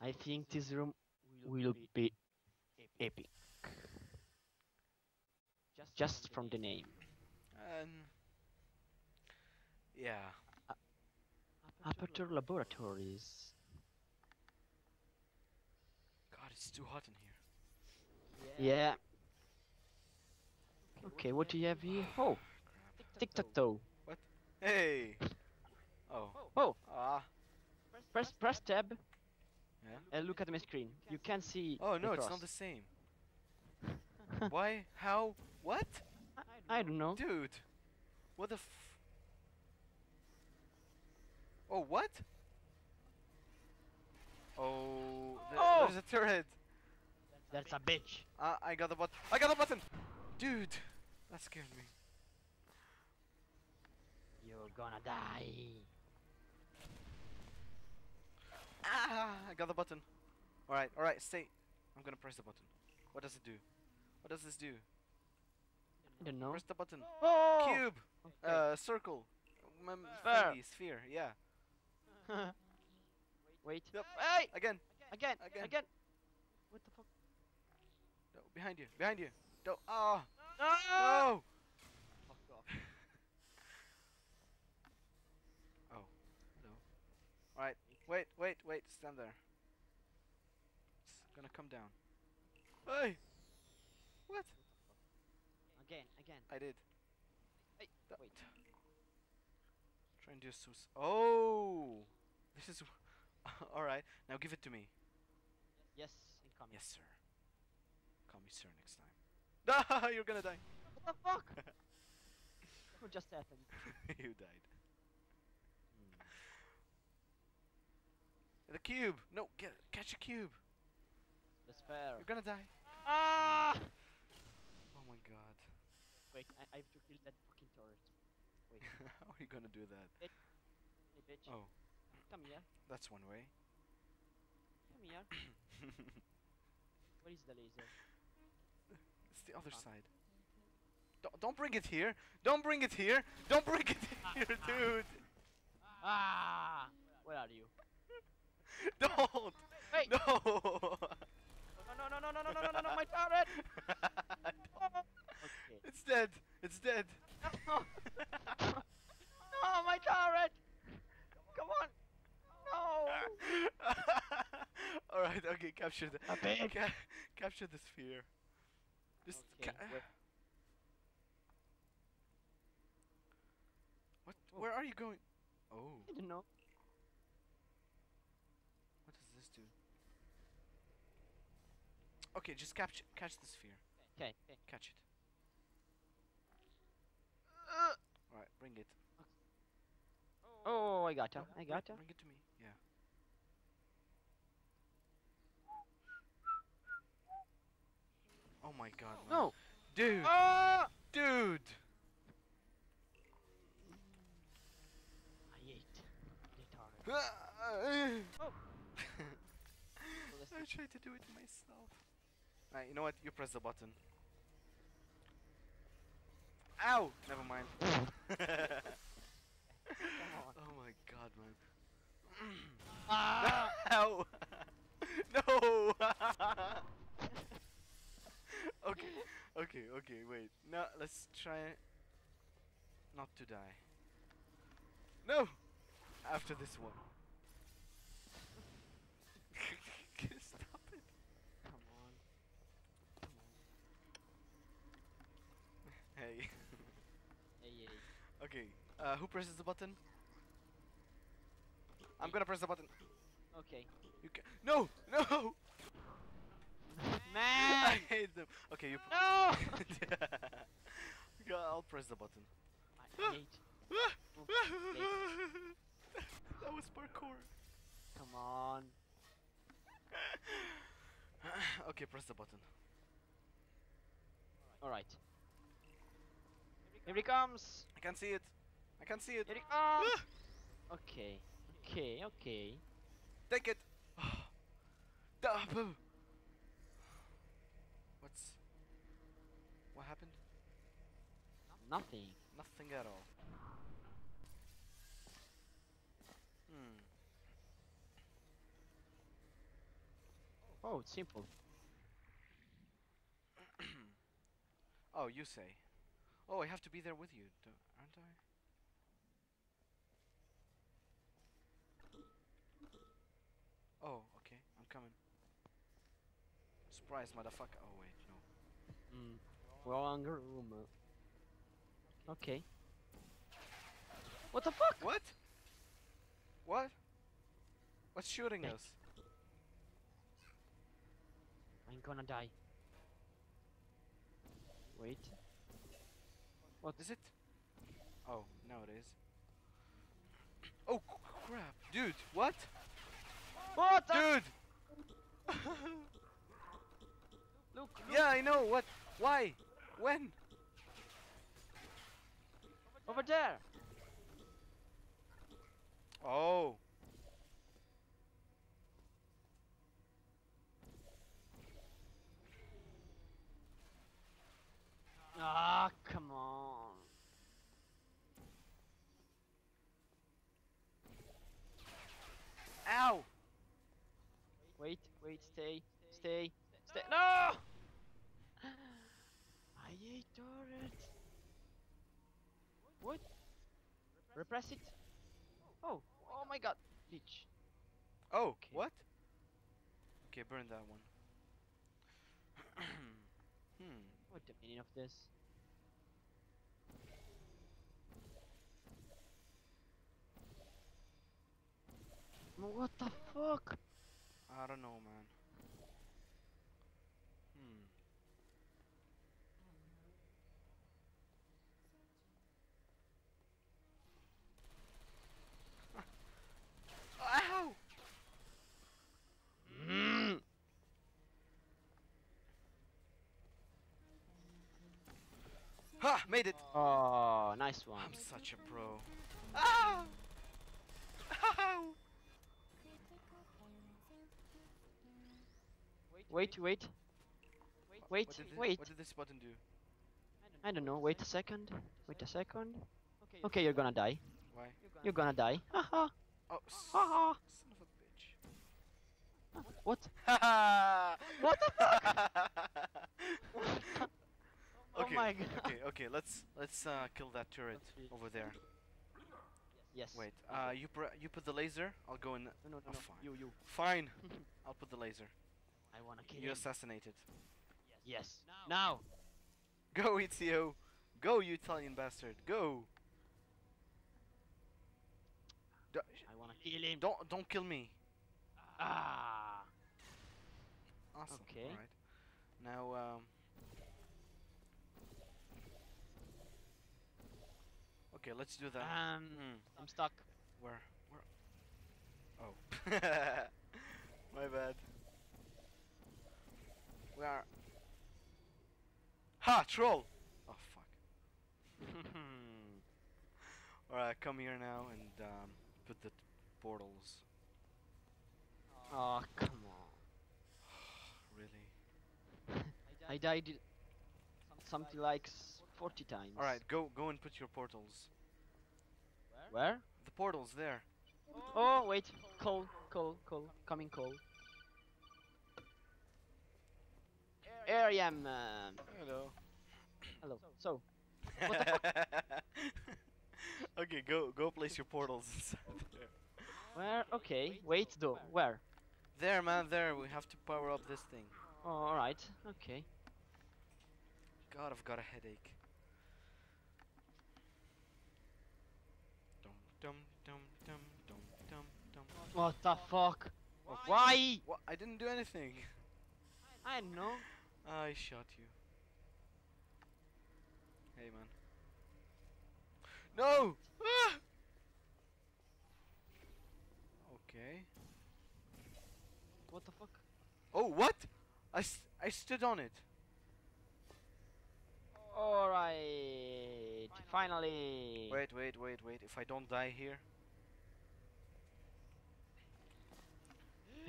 I think this room will be epic. Just from the name. And yeah, Aperture Laboratories. God, it's too hot in here. Yeah. Okay, what do you have here? Oh, tic tac toe. What? Hey. Oh. Oh, Ah. press press tab Yeah. and look at my screen. You can't see. Oh no, the it's not the same. Why? How? What? I don't know. Dude. What the f? Oh, what? Oh, th- Oh! there's a turret. That's a bitch. Uh, I got the button. I got the button. Dude, that scared me. You're gonna die. Ah, I got the button. All right, all right, stay. I'm gonna press the button. What does it do? What does this do? I don't know. Press the button. Oh! Cube. Okay. Uh, circle. Um, Sphere. sphere. Yeah. Wait. Yep. Hey! Again. Again! Again. Again! What the fuck? No, behind you. Behind you. Don't. Ah. No! No. Fuck off. Oh. No. Alright. Wait, wait, wait. Stand there. It's gonna come down. Hey! What? Again, again. I did. Hey, wait. Try and do a sus. Oh! This is. Alright. Now give it to me. Yes, incoming. Yes, sir. Call me sir next time. Ah! You're gonna die. What the fuck? what just happened? you died. The cube! No, get catch a cube! The spare. You're gonna die. Ah! Oh my god. Wait, I, I have to kill that fucking turret. Wait, How are you gonna do that? hey bitch. Oh, Come here. that's one way. Come here. Where is the laser? it's the other Ah. side. Don't, don't bring it here! Don't bring it here! Don't bring it here, dude! Ah! Where are you? Don't! Hey! No! No, no, no, no, no, no, no, no, no, my turret! Okay. it's dead! It's dead! No! no, my turret! Come on! No! Alright, okay, capture the ca capture the sphere. Just Okay, ca- What where are you going? Oh, I don't know. what does this do? Okay, just capture catch the sphere. Okay, okay. Catch it. Alright, bring it. Oh, I got No, her. I got her. Bring it to me. Yeah. Oh my god, man. No! Dude! Ah! Dude! I hate the turret. I Oh! Tried to do it myself. Alright, you know what? You press the button. Ow! Never mind. oh my god, man. Ah! Ow! no! okay, okay, okay, wait. Now let's try not to die. No! After this one. Stop it. Come on. Come on. Hey. Hey, hey. okay, uh, who presses the button? I'm gonna press the button. Okay. You can No! No! I hate them. Okay, you. No! yeah, I'll press the button. I hate. that was parkour. Come on. okay, press the button. Alright. Here he comes! I can see it. I can see it. Here he comes! okay. Okay, okay. Take it. What's? What happened? Nothing. Nothing at all. Hmm. Oh, it's simple. oh, you say. Oh, I have to be there with you, aren't I? Oh, okay, I'm coming. Surprise, motherfucker. Oh, wait, no. Mm. Wrong room. Okay. What the fuck? What? What? What's shooting us? I'm gonna die. Wait. What? Is it? Oh, now it is. Oh, crap. Dude, what? What? Dude! Look, look yeah, I know. What? Why? When? over there. Oh. Ah, come on. Ow! Wait, wait, stay, stay, stay. No! I hate turret. What? Repress it. Oh, oh my god, bitch. Oh, Okay. what? Okay, burn that one. hmm. What the meaning of this? What the fuck? I don't know, man. Hmm. Ow! Mm. Ha! Made it! Oh, nice one. I'm such a pro. Ow! Ow! Wait, wait. Wait, What did, thi- wait. what did this button do? I don't know. Wait a second. Wait a second. Okay, you're gonna die. Why? You're gonna die. Haha. Oh, s- Haha. son of a bitch. What? what the Oh okay, my god. okay, okay. Let's let's uh, kill that turret over there. Yes. Wait, uh, you pr- you put the laser. I'll go in. No, no, no, Oh, no. fine. You, you. Fine. I'll put the laser. I wanna kill You him. assassinated. Yes. Now. Go Ezio. Go you Italian bastard. Go. D- I wanna kill him. don't don't kill me. Ah. Awesome. Okay. Alright. Now um. Okay, let's do that. Um, Hmm. I'm stuck. Where? Where? Oh. My bad. We are. Ha! Troll! Oh, fuck. Alright, come here now and um, put the portals. oh, come on. Really? I died i- something like s- 40 times. Alright, go go and put your portals. Where? The portals there. Oh, wait. Cole, Cole, Cole. Coming, Cole. Here I am. Um, Hello. hello. So, okay, go go place your portals inside there. where? Okay. Wait, though. Where? There, man, there. We have to power up this thing. Oh, alright. Okay. God, I've got a headache. Dum dum dum dum dum dum dum. What the fuck? Oh, Why? What? I didn't do anything. I don't know. I shot you. Hey, man. No! Ah! Okay. What the fuck? Oh, what? I I stood on it. Alright. Finally. Wait, wait, wait, wait. If I don't die here.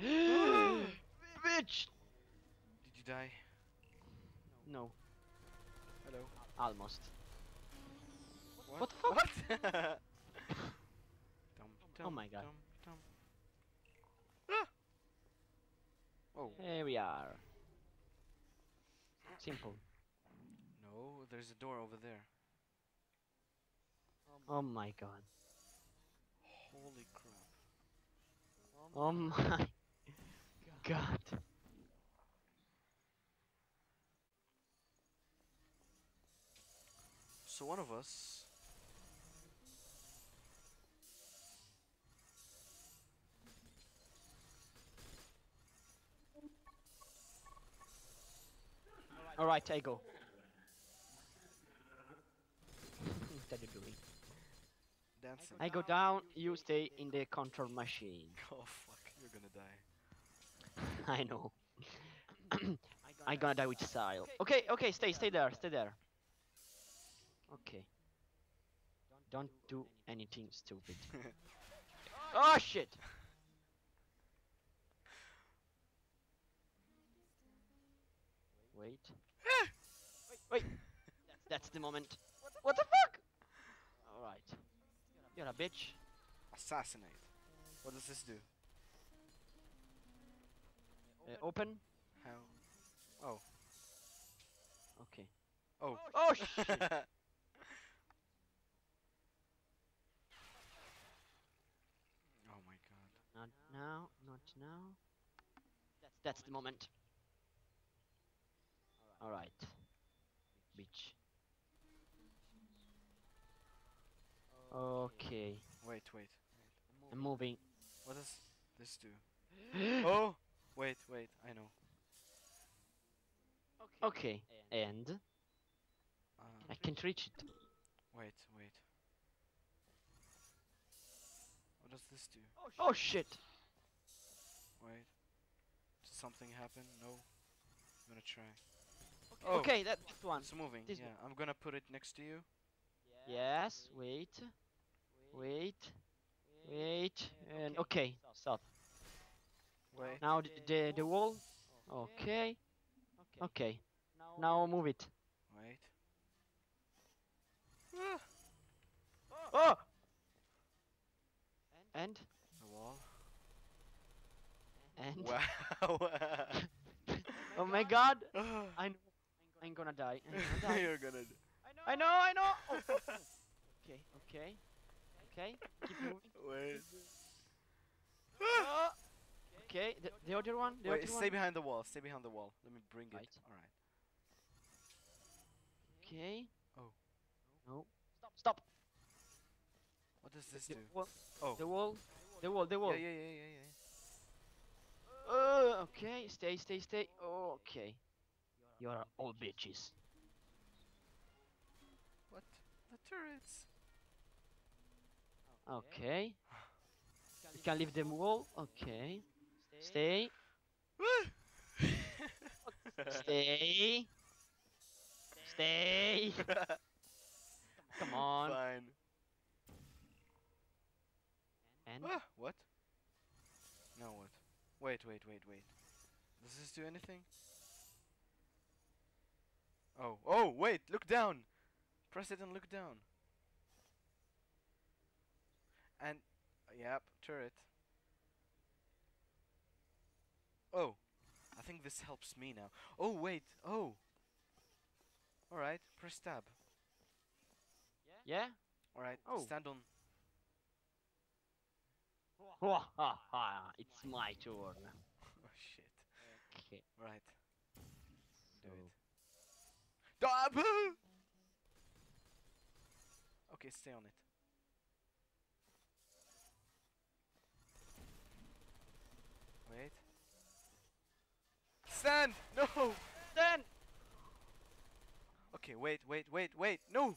Bitch! Did you die? No, Hello. almost. What, What the fuck? What? Dum, Oh my God. dum, dum. Ah! Oh, Here we are. Simple. no, there's a door over there. Oh my god. Holy crap. Oh, oh my god. So one of us. Alright, I go. what are you doing? Dancing. I go down, you stay in the control machine. Oh fuck, you're gonna die. I know. I'm gonna die with style. Okay, okay, stay, stay there, stay there. Okay. Don't do anything stupid. oh shit! Wait. wait, wait. That's the moment. What the fuck? Alright. You're a bitch. Assassinate. What does this do? Uh, open. How? Oh. Okay. Oh. Oh shit! oh my god. Not now, not now. That's the moment. Alright. Bitch. Okay. Wait, wait. I'm moving. What does this do? oh! Wait, wait, I know. Okay. And Uh, I can't reach it. wait, wait. What does this do? Oh shit! Wait. Did something happen? No. I'm gonna try. Oh, Okay, that that one. it's moving. this Yeah, I'm gonna put it next to you. Yes, wait. Wait. Wait. And okay, stop. Wait. Now the the, the wall. Okay. Okay. Now move it. Wait. Oh! And The wall. and Wow. oh my god! I know. I'm gonna die. I'm gonna die. You're gonna. D- I know, I know. Oh. Okay, okay, okay. Keep moving. Wait. Oh. Okay, the, the other one. The Wait, other stay one. behind the wall. Stay behind the wall. Let me bring Right. it. Alright. Okay. Oh. No. Stop. What does this The do? wall. Oh. The wall. The wall. The wall. Yeah, yeah, yeah, yeah, yeah. Uh, okay. Stay, stay, stay. Okay. You're all bitches. Turrets. Okay. You can leave the wall. Okay. Stay. Stay. Stay. Come on. Fine. And Ah, what? Now what? Wait, wait, wait, wait. Does this do anything? Oh, oh, wait, look down! Press it and look down. And, yep, turret. Oh, I think this helps me now. Oh, wait, oh! Alright, press tab. yeah. Yeah? Alright, Oh. stand on. it's my turn. Oh, shit. Okay. Right. Do it. Okay, stay on it. Wait. Stand! No! Stand! Okay, wait, wait, wait, wait! No!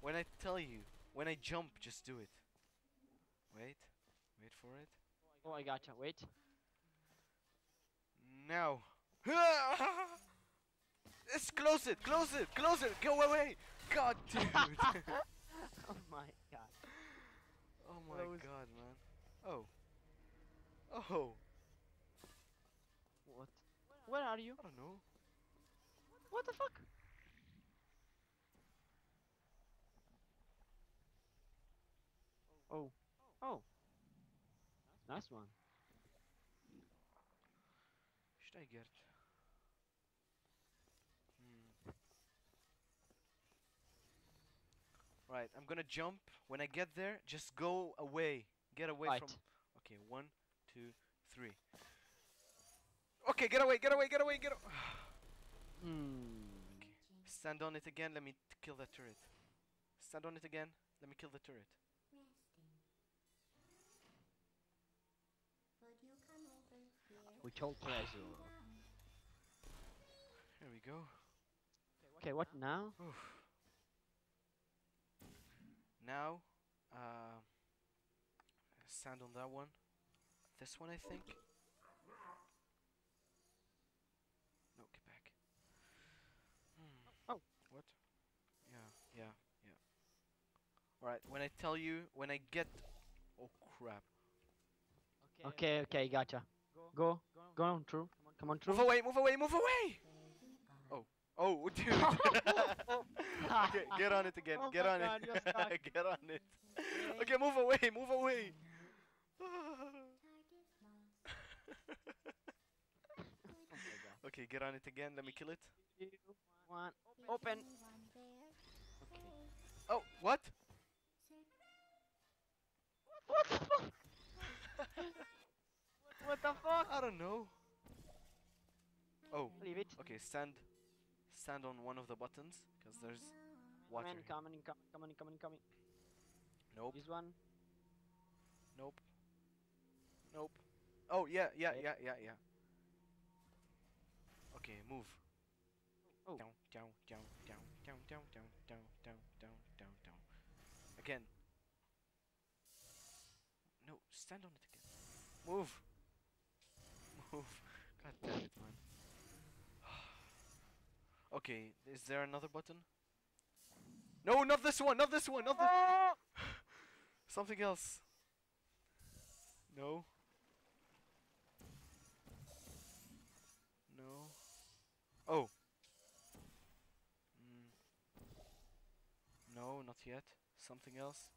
When I tell you, when I jump, just do it. Wait. Wait for it. Oh, I gotcha. Wait. Now. It's close it, close it, close it, go away! God, dude! oh my god. oh my god, man. Oh. Oh. What? Where are you? I don't know. What the fuck? Oh. Oh. Nice one. Should I get? Hmm. Right, I'm gonna jump. When I get there, just go away. Get away Right. from. Okay, one, two, three. Okay, get away, get away, get away, get away. Hmm. Stand on it again. Let me kill that turret. Stand on it again. Let me kill the turret. With all pleasure. Here we go. Okay, what now? Oof. Now, uh, stand on that one. This one, I think. No, get back. Hmm. Oh. What? Yeah, yeah, yeah. Alright, when I tell you, when I get. Oh crap. Okay, okay, okay gotcha. Go, go on through. Come on through. Move away, move away, move away! Oh, dude. okay, get on it again. Oh get on God, it. get on it. Okay, move away, move away. okay, get on it again. Let me kill it. One, open. Oh, what? What the fuck? what the fuck? I don't know. Oh, Leave it. okay. Stand, stand on one of the buttons, cause there's water. Man, coming, coming, coming, coming, coming. Nope, This one. nope, nope. Oh yeah, yeah, yeah, yeah, yeah. Okay, move. Oh. Down, down, down, down, down, down, down, down, down, down, down, down. Again. No, stand on it again. Move. Move. God damn it, man. Okay, is there another button? No, not this one, not this one, not this. Something else. No. No. Oh. Mm. No, not yet. Something else.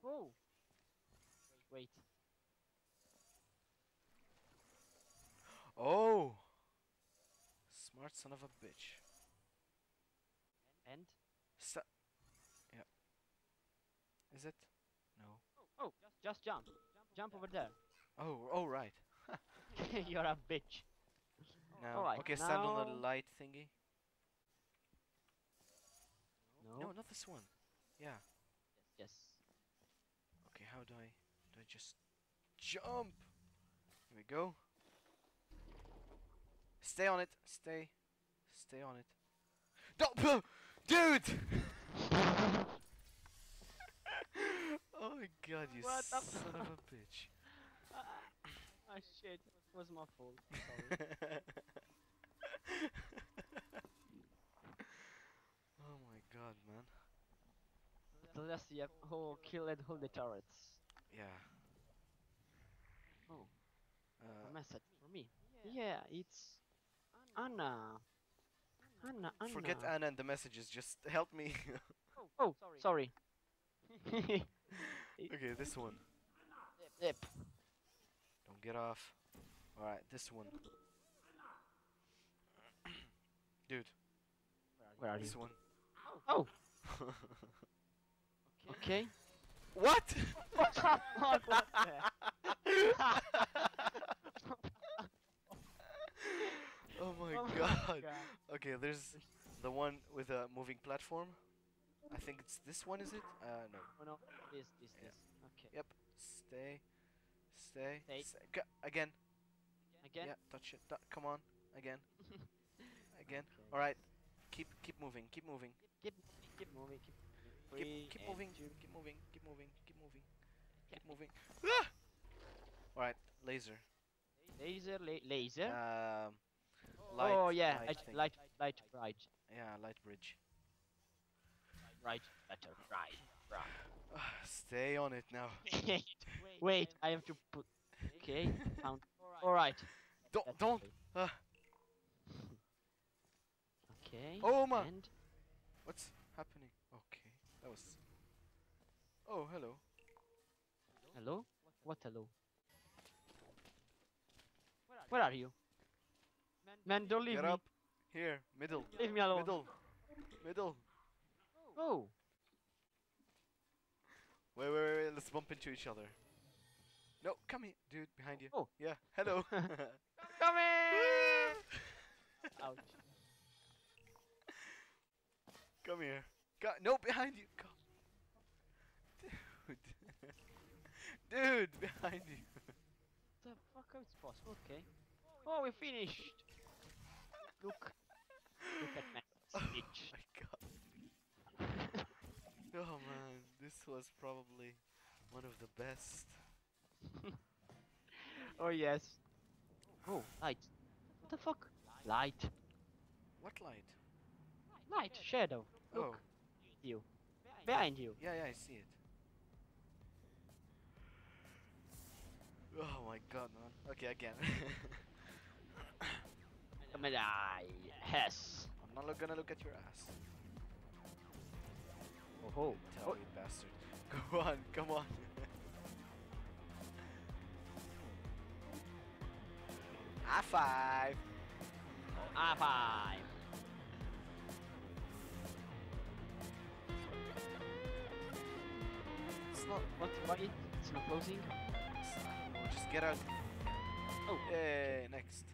Whoa. Wait. Oh. Smart son of a bitch. And? Sa yeah. Is it? No. Oh, oh just jump. Jump over there. Oh, oh right. You're a bitch. No. Alright, okay, stand on the light thingy. No. No, not this one. Yeah. Yes. Okay, how do I do I just jump? Here we go. Stay on it. Stay. Stay on it. No, dude. oh my god, you What the son of a bitch. Ah shit. It was my fault. Sorry. oh my god, man. so let's see who killed all the turrets. Yeah. Oh, Uh, a message for me. Yeah, it's Anna. Anna, Anna. forget Anna and the messages. Just help me. Oh, oh, sorry. sorry. okay, this one. yep. yep. Don't get off. Alright, this one. Dude, Where are you? this one. Oh, okay. What? what the fuck? What the? oh my Oh my god. Okay, there's the one with a moving platform. I think it's this one, is it? Uh, no. Oh no, this, this, Yeah. this. Okay. Yep. Stay. Stay. Stay. s- g- again. Again. Yeah, touch it. Tu- come on. Again. Again. Okay. Alright. Keep keep moving. Keep moving. Keep, keep moving. Keep, Keep Three keep moving. two. Keep moving. Keep moving. Keep moving. Yeah. Keep moving. Ah! Alright, laser. Laser, la- laser. Um light, oh yeah, light light, thing. light, light, right, Yeah, light bridge. right, better, right, right. Stay on it now. Wait, wait, I have to put. Okay, count. All right. Don't that's don't. okay. Ah. Okay. Oh my. And What's happening? Okay, that was. Oh hello. hello. What hello? Where are you? Man, don't leave Get me. up. Here, middle. Leave me alone. Middle. Middle. Oh. Wait, wait, wait, wait. Let's bump into each other. No, come here, dude. Behind you. Oh. Yeah. Hello. Come here! Ouch. come here. Go no, behind you. Come. Dude. dude, behind you. the fuck it's possible? Okay. Oh, we finished. Look. Look at my Oh my god. oh man, this was probably one of the best. oh yes. Oh, light. What the fuck? Light. What light? Light. Shadow. Oh. Look. Oh, You. Behind you. yeah, yeah, I see it. Oh my god, man. Okay, again. Come and die. Yes. I'm not gonna look at your ass. Oh ho. Tell Oh, you bastard. Go on, come on. High five. ah, five. It's not. What? Why? It's not closing. Just get out. Oh. Yay, next.